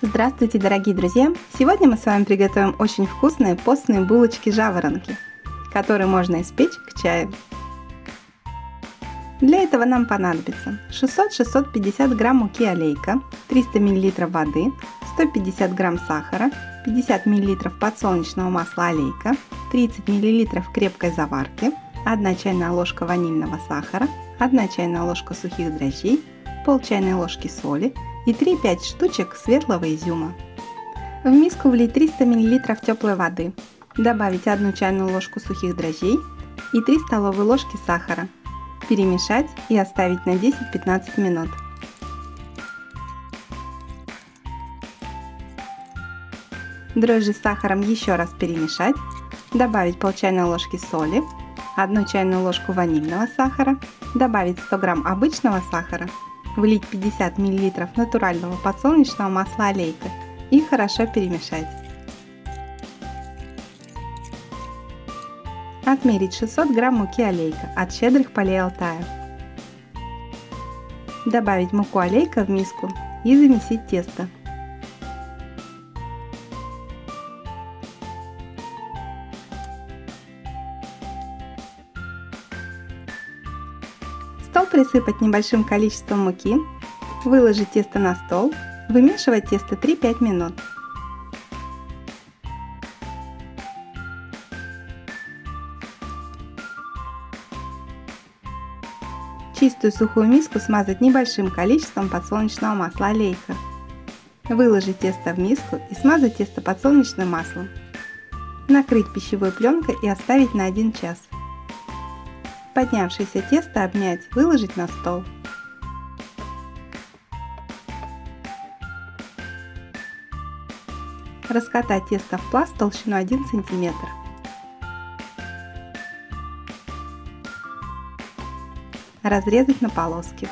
Здравствуйте, дорогие друзья! Сегодня мы с вами приготовим очень вкусные постные булочки-жаворонки, которые можно испечь к чаю. Для этого нам понадобится 600-650 грамм муки олейка, 300 мл воды, 150 грамм сахара, 50 мл подсолнечного масла олейка, 30 мл крепкой заварки, 1 чайная ложка ванильного сахара, 1 чайная ложка сухих дрожжей, пол чайной ложки соли и 3-5 штучек светлого изюма. В миску влить 300 мл теплой воды, добавить 1 чайную ложку сухих дрожжей и 3 столовые ложки сахара. Перемешать и оставить на 10-15 минут. Дрожжи с сахаром еще раз перемешать, добавить пол чайной ложки соли, 1 чайную ложку ванильного сахара, добавить 100 грамм обычного сахара Влить 50 мл натурального подсолнечного масла олейка и хорошо перемешать. Отмерить 600 грамм муки олейка от щедрых полей Алтая. Добавить муку олейка в миску и замесить тесто. Стол присыпать небольшим количеством муки, выложить тесто на стол, вымешивать тесто 3-5 минут. Чистую сухую миску смазать небольшим количеством подсолнечного масла олейка. Выложить тесто в миску и смазать тесто подсолнечным маслом. Накрыть пищевой пленкой и оставить на 1 час. Поднявшееся тесто обмять, выложить на стол. Раскатать тесто в пласт толщиной 1 см. Разрезать на полоски.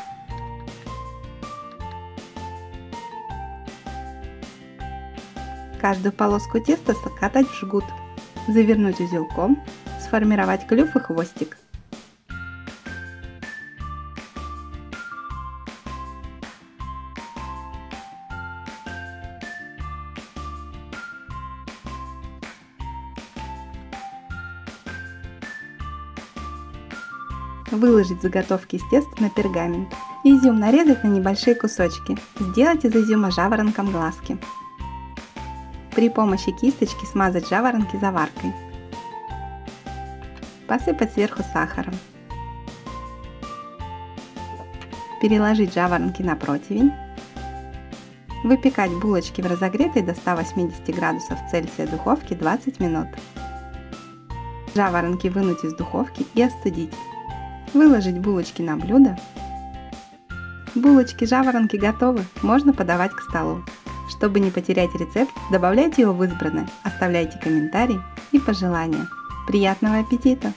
Каждую полоску теста скатать в жгут, завернуть узелком, сформировать клюв и хвостик. Выложить заготовки из теста на пергамент. Изюм нарезать на небольшие кусочки. Сделать из изюма жаворонком глазки. При помощи кисточки смазать жаворонки заваркой. Посыпать сверху сахаром. Переложить жаворонки на противень. Выпекать булочки в разогретой до 180 градусов Цельсия духовке 20 минут. Жаворонки вынуть из духовки и остудить. Выложить булочки на блюдо. Булочки-жаворонки готовы, можно подавать к столу. Чтобы не потерять рецепт, добавляйте его в избранное, оставляйте комментарии и пожелания. Приятного аппетита!